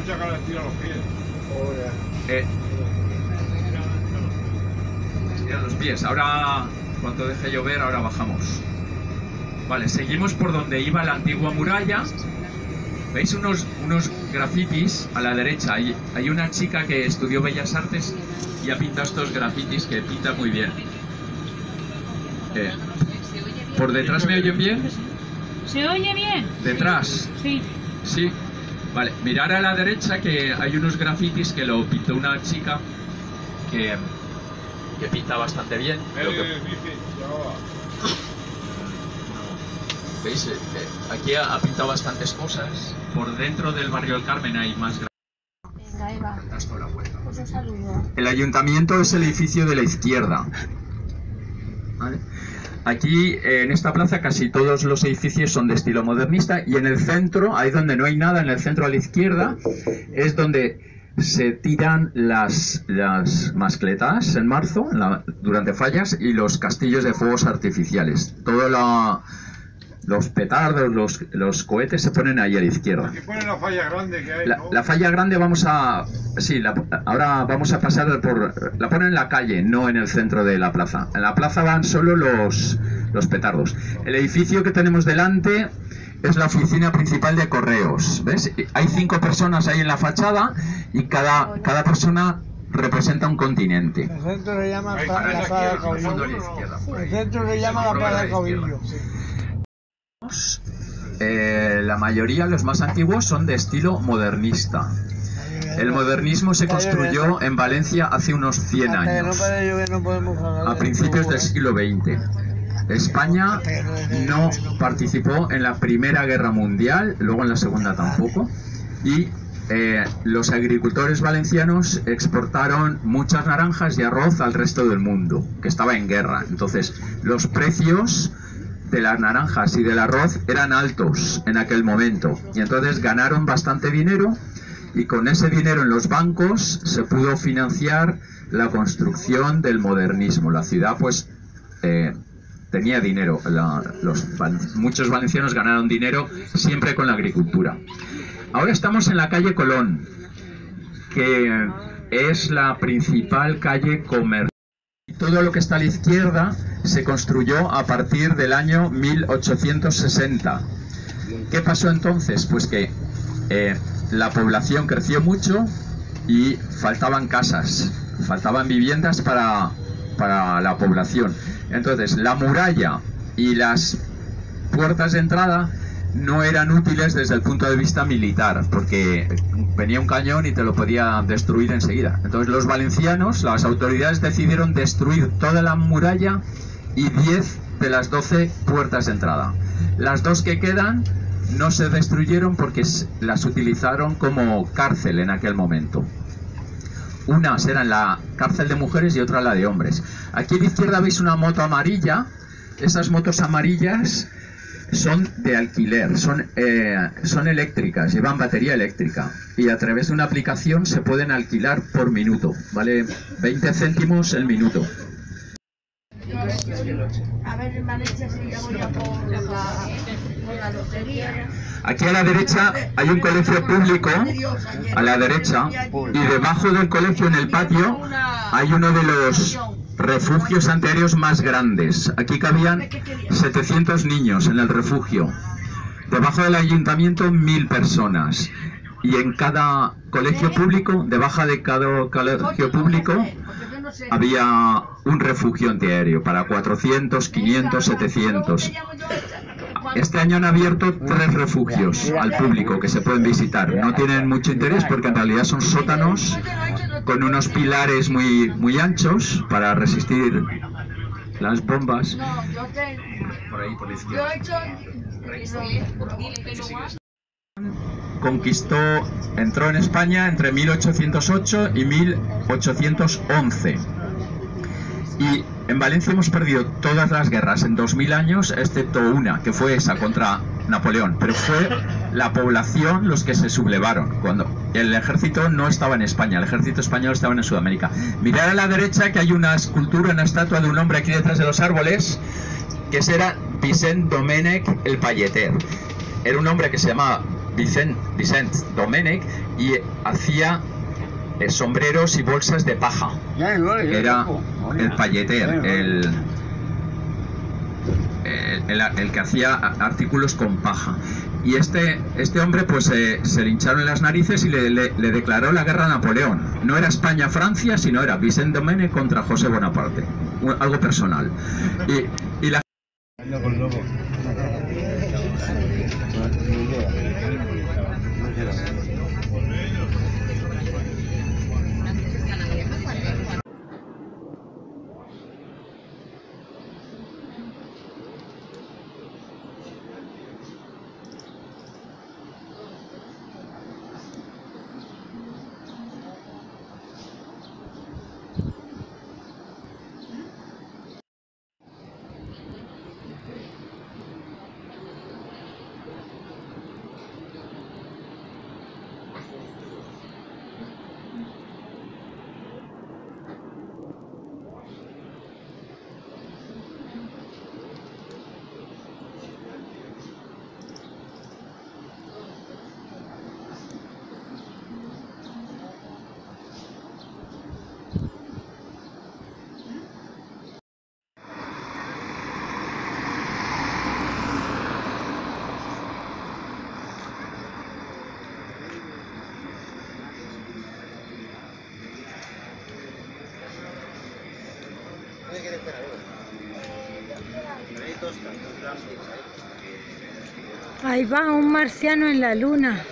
mucha calentía a los pies. Eh, Estira los pies. Ahora, cuando deje llover, ahora bajamos. Vale, seguimos por donde iba la antigua muralla. ¿Veis unos, unos grafitis a la derecha? Hay, hay una chica que estudió Bellas Artes y ha pintado estos grafitis que pinta muy bien. Eh, ¿Por detrás me oyen bien? ¿Se oye bien? ¿Detrás? Sí. Sí. Vale, mirar a la derecha que hay unos grafitis que lo pintó una chica que, que pinta bastante bien. Que- Eh, va. ¿Veis? Eh, eh, aquí ha, ha pintado bastantes cosas. Por dentro del barrio del Carmen hay más Venga, Eva, pues un saludo. El ayuntamiento es el edificio de la izquierda. ¿Vale? Aquí, en esta plaza, casi todos los edificios son de estilo modernista y en el centro, ahí donde no hay nada, en el centro a la izquierda, es donde se tiran las, las mascletas en marzo, la- durante fallas, y los castillos de fuegos artificiales. Todo la- los petardos, los, los cohetes se ponen ahí a la izquierda. Aquí pone la falla grande que hay, La, ¿no? la falla grande vamos a... Sí, la- ahora vamos a pasar por... La ponen en la calle, no en el centro de la plaza. En la plaza van solo los, los petardos. El edificio que tenemos delante es la oficina principal de correos. ¿Ves? Hay cinco personas ahí en la fachada y cada, cada persona representa un continente. El centro se llama la Plaza del izquierda. El centro se llama la Plaza del Cabildo. Eh, la mayoría, los más antiguos, son de estilo modernista. El modernismo se construyó en Valencia hace unos 100 Hasta que no años. a principios del siglo XX. España no participó en la Primera Guerra Mundial, luego en la Segunda tampoco, y eh, los agricultores valencianos exportaron muchas naranjas y arroz al resto del mundo, que estaba en guerra. Entonces, los precios de las naranjas y del arroz eran altos en aquel momento, y entonces ganaron bastante dinero y con ese dinero en los bancos se pudo financiar la construcción del modernismo. La ciudad pues eh, tenía dinero, los, muchos valencianos ganaron dinero siempre con la agricultura. Ahora estamos en la calle Colón, que es la principal calle comercial. Todo lo que está a la izquierda se construyó a partir del año 1860. ¿Qué pasó entonces? Pues que eh, la población creció mucho y faltaban casas, faltaban viviendas para, para la población. Entonces, la muralla y las puertas de entrada no eran útiles desde el punto de vista militar, porque venía un cañón y te lo podía destruir enseguida. Entonces los valencianos, las autoridades decidieron destruir toda la muralla y 10 de las 12 puertas de entrada. Las dos que quedan no se destruyeron porque las utilizaron como cárcel en aquel momento. Unas eran la cárcel de mujeres y otra la de hombres. Aquí a la izquierda veis una moto amarilla. Esas motos amarillas son de alquiler, son, eh, son eléctricas, llevan batería eléctrica y a través de una aplicación se pueden alquilar por minuto, vale 20 céntimos el minuto. A la. Aquí a la derecha hay un colegio público, a la derecha, y debajo del colegio en el patio hay uno de los refugios antiaéreos más grandes. Aquí cabían 700 niños en el refugio. Debajo del ayuntamiento, mil personas. Y en cada colegio público, debajo de cada colegio público, había un refugio antiaéreo para 400, 500, 700. Este año han abierto tres refugios al público que se pueden visitar. No tienen mucho interés porque en realidad son sótanos con unos pilares muy, muy anchos para resistir las bombas. Por ahí, por la izquierda. Conquistó, entró en España entre 1808 y 1811. Y en Valencia hemos perdido todas las guerras en 2000 años, excepto una, que fue esa contra Napoleón. Pero fue la población los que se sublevaron. Cuando el ejército no estaba en España, el ejército español estaba en Sudamérica. Mirad a la derecha que hay una escultura, una estatua de un hombre aquí detrás de los árboles, que ese era Vicent Domènech el Palleter. Era un hombre que se llamaba Vicent, Vicent Domènech y hacía eh, sombreros y bolsas de paja. Era el payeter, el, el, el- el que hacía artículos con paja. Y este, este hombre pues eh, se le hincharon las narices y le, le- le declaró la guerra a Napoleón. No era España-Francia, sino era Vicent Domènech contra José Bonaparte. Un- algo personal. Y, y la Yeah. Ahí va un marciano en la luna.